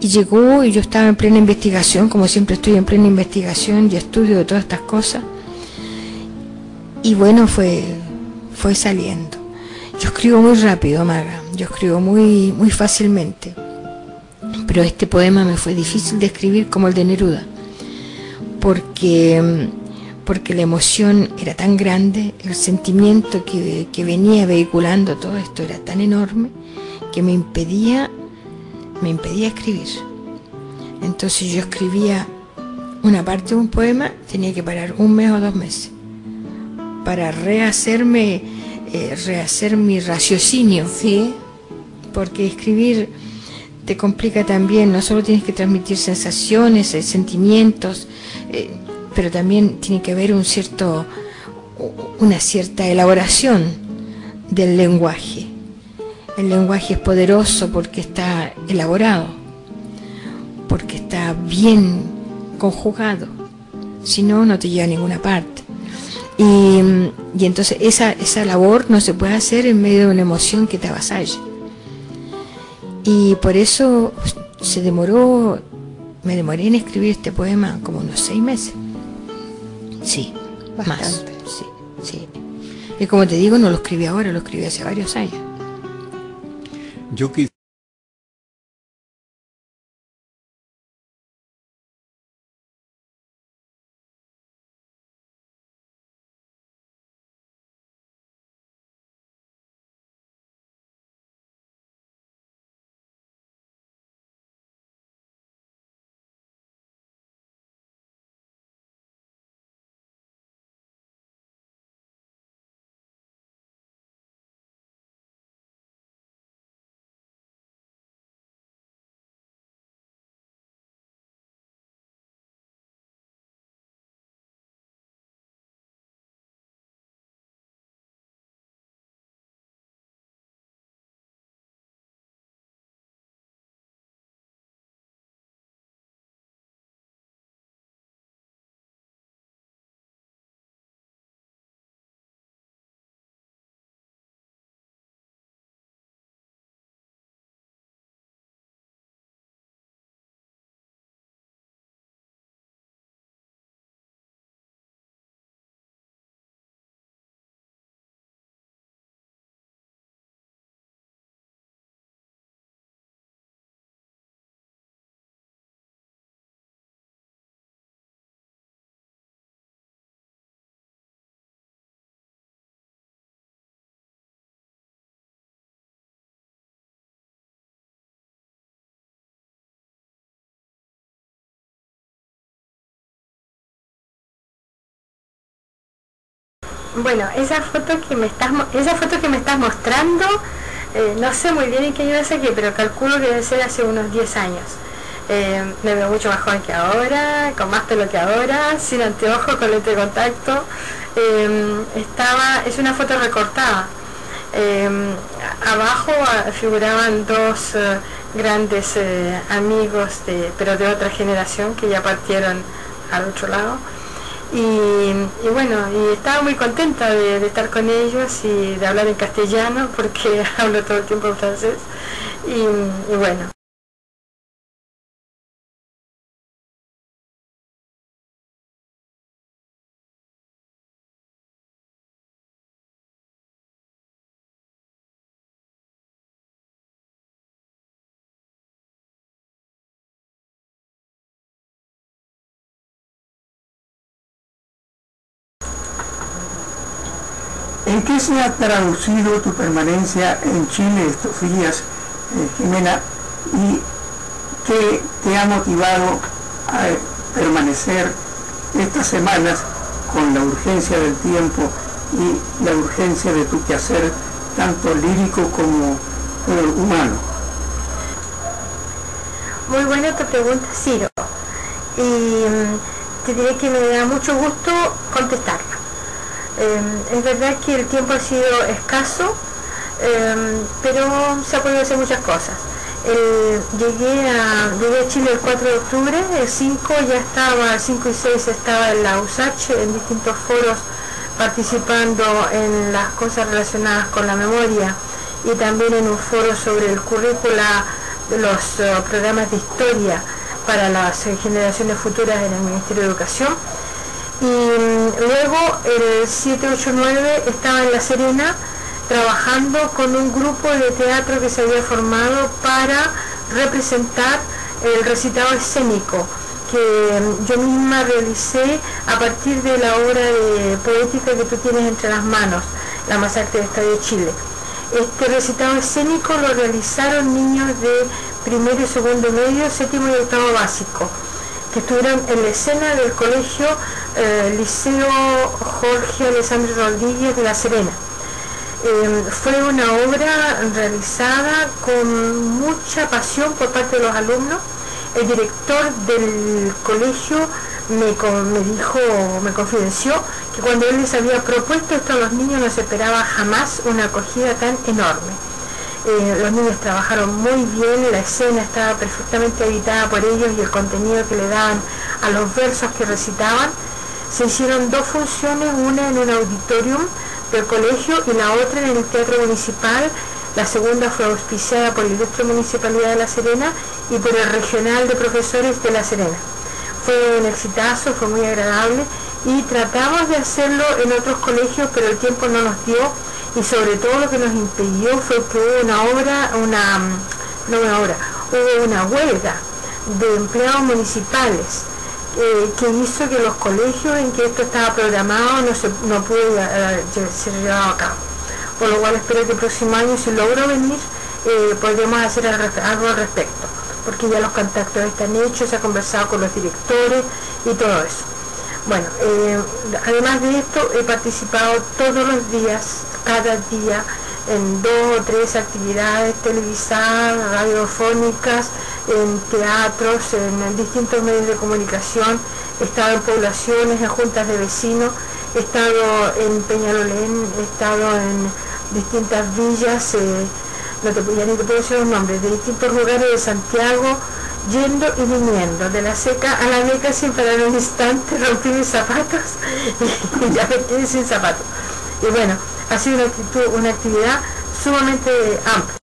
Y, llegó y yo estaba en plena investigación, como siempre estoy en plena investigación y estudio de todas estas cosas. Y bueno, fue, fue saliendo. Yo escribo muy rápido, Maga, yo escribo muy, muy fácilmente. Pero este poema me fue difícil de escribir como el de Neruda, porque, porque la emoción era tan grande, el sentimiento que, que venía vehiculando todo esto era tan enorme que me impedía me impedía escribir. Entonces yo escribía una parte de un poema, tenía que parar un mes o dos meses para rehacerme, eh, rehacer mi raciocinio. Sí. Porque escribir te complica también, no solo tienes que transmitir sensaciones, eh, sentimientos, eh, pero también tiene que haber un cierto, una cierta elaboración del lenguaje. El lenguaje es poderoso porque está elaborado, porque está bien conjugado, si no, no te lleva a ninguna parte. Y, entonces esa, esa labor no se puede hacer en medio de una emoción que te avasalle. Y por eso se demoró, me demoré en escribir este poema como unos seis meses. Sí, más. Sí, sí. Y como te digo, no lo escribí ahora, lo escribí hace varios años. Yo Bueno, esa foto que me estás, esa foto que me estás mostrando, eh, no sé muy bien en qué año la saqué, pero calculo que debe ser hace unos 10 años. Eh, me veo mucho más joven que ahora, con más pelo que ahora, sin anteojos, con lente de contacto. Eh, estaba, es una foto recortada. abajo ah, figuraban dos grandes amigos, de, pero de otra generación que ya partieron al otro lado. Y, bueno, y estaba muy contenta de, estar con ellos y de hablar en castellano porque hablo todo el tiempo francés. y bueno. Qué se ha traducido tu permanencia en Chile estos días, eh, Jimena? ¿Y qué te ha motivado a permanecer estas semanas con la urgencia del tiempo y la urgencia de tu quehacer, tanto lírico como eh, humano? Muy buena tu pregunta, Ciro. Y mm, te diré que me da mucho gusto contestarla. Em, es verdad que el tiempo ha sido escaso, em, pero se ha podido hacer muchas cosas. llegué, a, Chile el 4 de octubre, el 5 ya estaba, el 5 y 6 estaba en la USACH, en distintos foros participando en las cosas relacionadas con la memoria y también en un foro sobre el currícula los eh, programas de historia para las generaciones futuras en el Ministerio de Educación. Y mm, luego el 789 estaba en La Serena trabajando con un grupo de teatro que se había formado para representar el recitado escénico que mm, yo misma realicé a partir de la obra de poética que tú tienes entre las manos, La masacre de Estadio Chile. Este recitado escénico lo realizaron niños de primero y segundo medio, séptimo y octavo básico, que estuvieron en la escena del colegio eh, Liceo Jorge Alessandro Rodríguez de La Serena. Em, fue una obra realizada con mucha pasión por parte de los alumnos. El director del colegio me, me dijo, me confidenció que cuando él les había propuesto esto a los niños no se esperaba jamás una acogida tan enorme. Eh, los niños trabajaron muy bien, la escena estaba perfectamente habitada por ellos y el contenido que le daban a los versos que recitaban. Se hicieron dos funciones, una en un auditorium del colegio y la otra en el Teatro Municipal. La segunda fue auspiciada por la Ilustre Municipalidad de La Serena y por el Regional de Profesores de La Serena fue un exitazo, fue muy agradable y tratamos de hacerlo en otros colegios, pero el tiempo no nos dio y sobre todo lo que nos impidió fue que hubo una obra, una, no una obra, hubo una huelga de empleados municipales eh, que hizo que los colegios en que esto estaba programado no, se, no pudo eh, ser llevado a cabo. Por lo cual espero que el próximo año, si logro venir, eh, podremos hacer algo al respecto porque ya los contactos están hechos, se ha conversado con los directores y todo eso. Bueno, eh, además de esto he participado todos los días, cada día, en dos o tres actividades televisadas, radiofónicas, en teatros, en, distintos medios de comunicación, he estado en poblaciones, en juntas de vecinos, he estado en Peñalolén, he estado en distintas villas. Eh, no te, ya ni te puedo decir los nombres, de distintos lugares de Santiago, yendo y viniendo, de la seca a la meca sin parar un instante, rompí mis zapatos y ya me quedé sin zapatos. Y bueno, ha sido una, actividad sumamente amplia.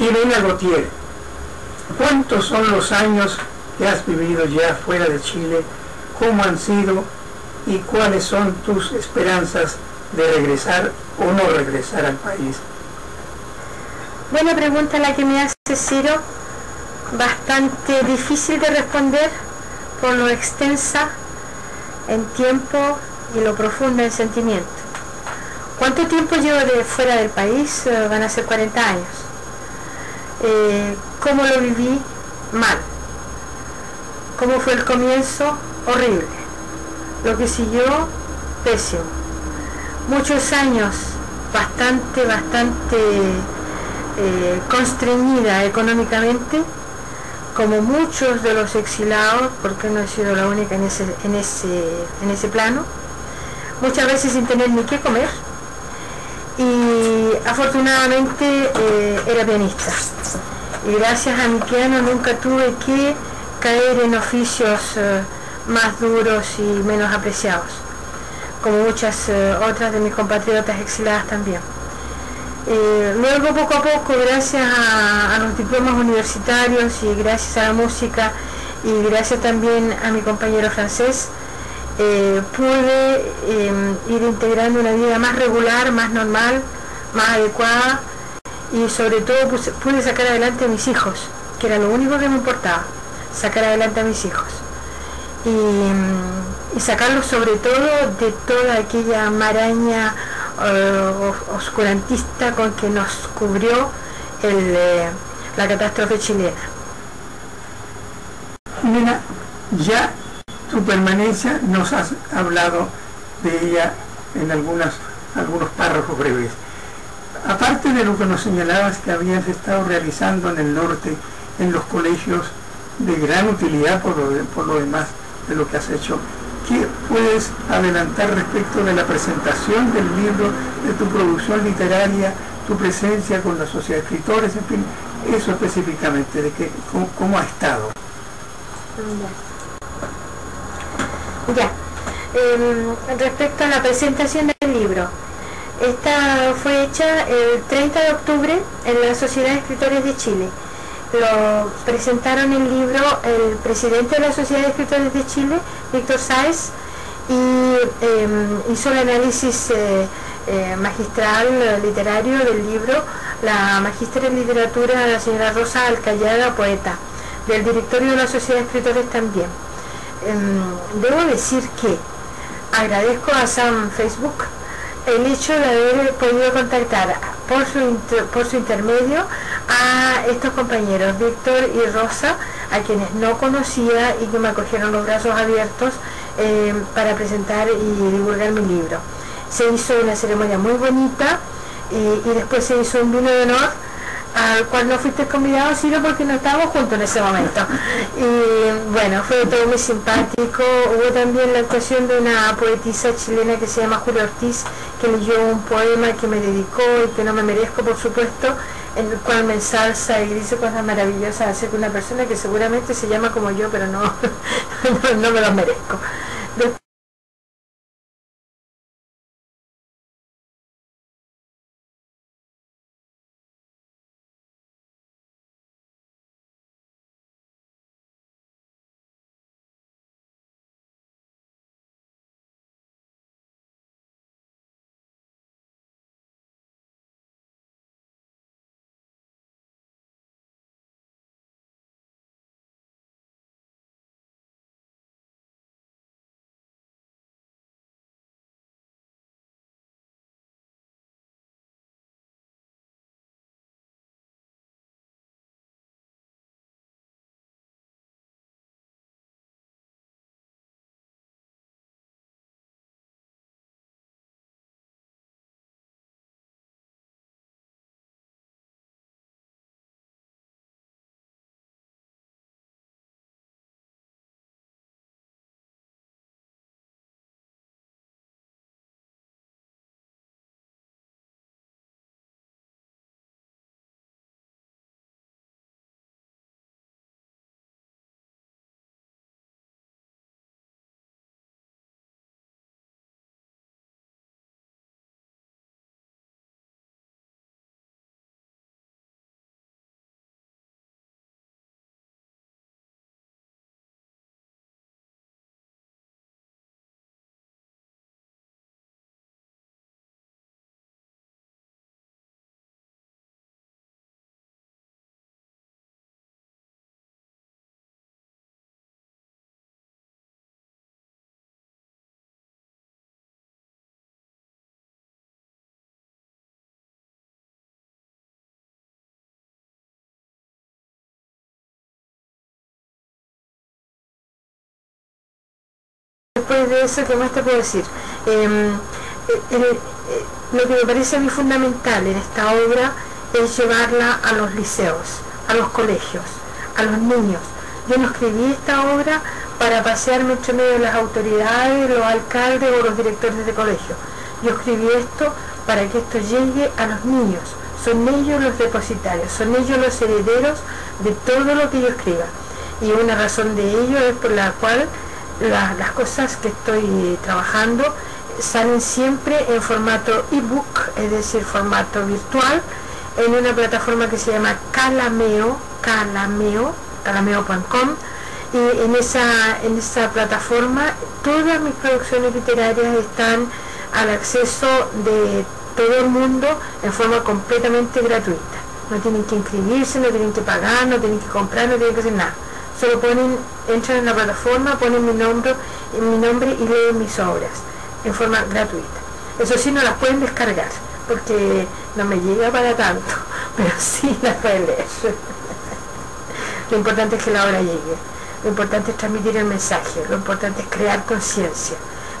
Jimena Gautier, ¿cuántos son los años que has vivido ya fuera de Chile? ¿Cómo han sido y cuáles son tus esperanzas de regresar o no regresar al país? Buena pregunta la que me hace Ciro, bastante difícil de responder por lo extensa en tiempo y lo profunda en sentimiento. ¿Cuánto tiempo llevo de fuera del país? Eh, van a ser 40 años. Eh, ¿Cómo lo viví? Mal. ¿Cómo fue el comienzo? Horrible. Lo que siguió, pésimo. Muchos años, bastante, bastante eh, constreñida económicamente, como muchos de los exilados, porque no he sido la única en ese, en ese, en ese plano, muchas veces sin tener ni qué comer, y afortunadamente eh, era pianista. Y gracias a mi piano nunca tuve que caer en oficios eh, más duros y menos apreciados, como muchas otras de mis compatriotas exiladas también. Eh, luego poco a poco, gracias a, los diplomas universitarios y gracias a la música y gracias también a mi compañero francés, eh, pude em, ir integrando una vida más regular, más normal, más adecuada y sobre todo pude sacar adelante a mis hijos, que era lo único que me importaba, sacar adelante a mis hijos. Y, em, y sacarlos sobre todo de toda aquella maraña eh, oscurantista con que nos cubrió eh, la catástrofe chilena. Jimena, ya tu permanencia nos has hablado de ella en algunas, algunos párrafos breves. Aparte de lo que nos señalabas que habías estado realizando en el norte, en los colegios de gran utilidad por lo, por lo demás de lo que has hecho, ¿Qué puedes adelantar respecto de la presentación del libro, de tu producción literaria, tu presencia con la sociedad de escritores, en fin, eso específicamente, de que, cómo, ha estado? Ya. Em, respecto a la presentación del libro, esta fue hecha el 30 de octubre en la Sociedad de Escritores de Chile lo presentaron el libro el presidente de la Sociedad de Escritores de Chile, Víctor Sáez, y em, hizo el análisis eh, eh, magistral literario del libro la magíster en literatura, la señora Rosa Alcallada, poeta, del directorio de la Sociedad de Escritores también. Em, debo decir que agradezco a Sam Facebook el hecho de haber podido contactar por su, por su intermedio a estos compañeros, Víctor y Rosa, a quienes no conocía y que me acogieron los brazos abiertos eh, para presentar y divulgar mi libro. Se hizo una ceremonia muy bonita y, y después se hizo un vino de honor al cual no fuiste convidado, sino porque no estábamos juntos en ese momento. Y bueno, fue todo muy simpático. Hubo también la actuación de una poetisa chilena que se llama Julia Ortiz, que leyó un poema que me dedicó y que no me merezco, por supuesto, en el cual me ensalza y dice cosas maravillosas acerca de una persona que seguramente se llama como yo, pero no, no, me lo merezco. De eso, ¿qué más te puedo decir? Em, lo que me parece a mí fundamental en esta obra es llevarla a los liceos, a los colegios, a los niños. Yo no escribí esta obra para pasearme entre medio de las autoridades, los alcaldes o los directores de colegio. Yo escribí esto para que esto llegue a los niños. Son ellos los depositarios, son ellos los herederos de todo lo que yo escriba. Y una razón de ello es por la cual las cosas que estoy trabajando salen siempre en formato ebook, es decir, formato virtual, en una plataforma que se llama Calameo, Calameo, calameo.com y en esa, en esa plataforma todas mis producciones literarias están al acceso de todo el mundo en forma completamente gratuita. No tienen que inscribirse, no tienen que pagar, no tienen que comprar, no tienen que hacer nada. Solo ponen, entran en la plataforma, ponen mi nombre, mi nombre y leen mis obras en forma gratuita. Eso sí, no las pueden descargar porque no me llega para tanto, pero sí las pueden leer. Lo importante es que la obra llegue, lo importante es transmitir el mensaje, lo importante es crear conciencia,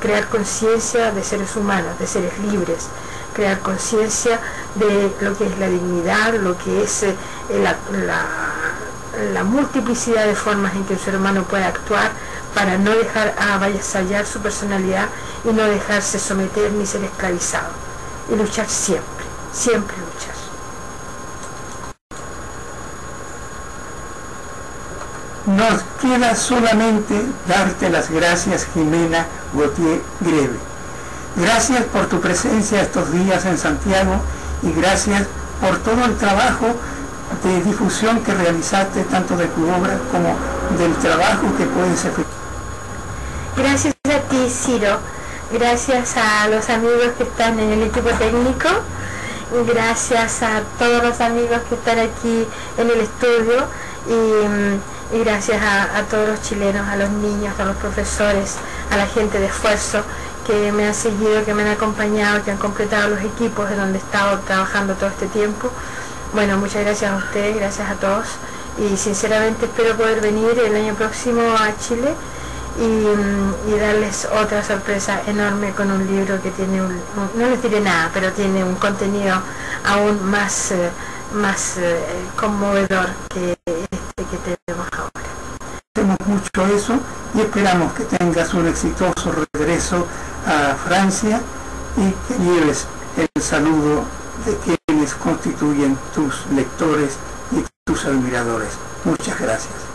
crear conciencia de seres humanos, de seres libres, crear conciencia de lo que es la dignidad, lo que es eh, la, multiplicidad de formas en que un ser humano puede actuar para no dejar avasallar su personalidad y no dejarse someter ni ser esclavizado. Y luchar siempre, siempre luchar. Nos queda solamente darte las gracias, Jimena Gautier Greve. Gracias por tu presencia estos días en Santiago y gracias por todo el trabajo de difusión que realizaste tanto de tu obra como del trabajo que puedes efectuar. Gracias a ti, Ciro. Gracias a los amigos que están en el equipo técnico. Gracias a todos los amigos que están aquí en el estudio. Y, gracias a, todos los chilenos, a los niños, a los profesores, a la gente de esfuerzo que me han seguido, que me han acompañado, que han completado los equipos de donde he estado trabajando todo este tiempo. Bueno, muchas gracias a ustedes, gracias a todos y sinceramente espero poder venir el año próximo a Chile y, darles otra sorpresa enorme con un libro que tiene un, no les diré nada, pero tiene un contenido aún más, eh, más eh, conmovedor que este que tenemos ahora. Hacemos mucho eso y esperamos que tengas un exitoso regreso a Francia y que lleves el saludo de constituyen tus lectores y tus admiradores. Muchas gracias.